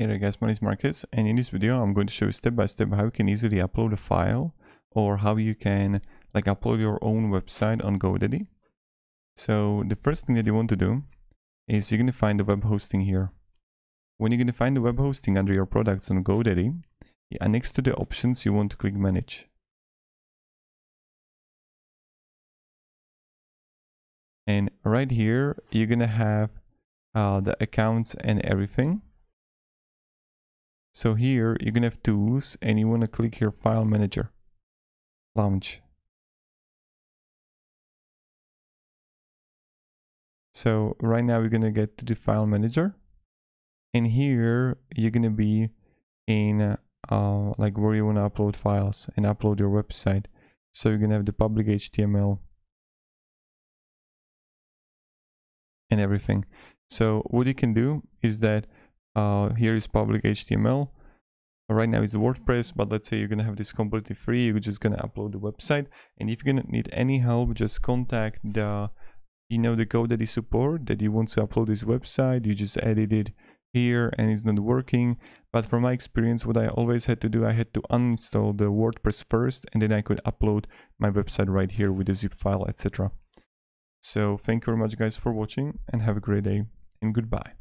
Hey there guys, my name is Marcus and in this video I'm going to show you step by step how you can easily upload a file or how you can like upload your own website on GoDaddy. So the first thing that you want to do is you're going to find the web hosting here. When you're going to find the web hosting under your products on GoDaddy, yeah, next to the options you want to click manage. And right here you're going to have uh, the accounts and everything so here you're gonna have tools and you wanna click here file manager, launch. So right now we're gonna get to the file manager and here you're gonna be in uh, like where you wanna upload files and upload your website. So you're gonna have the public HTML and everything. So what you can do is that uh, here is public HTML. Right now it's WordPress, but let's say you're gonna have this completely free. You're just gonna upload the website, and if you're gonna need any help, just contact the, you know, the GoDaddy support that you want to upload this website. You just edit it here, and it's not working. But from my experience, what I always had to do, I had to uninstall the WordPress first, and then I could upload my website right here with the zip file, etc. So thank you very much, guys, for watching, and have a great day, and goodbye.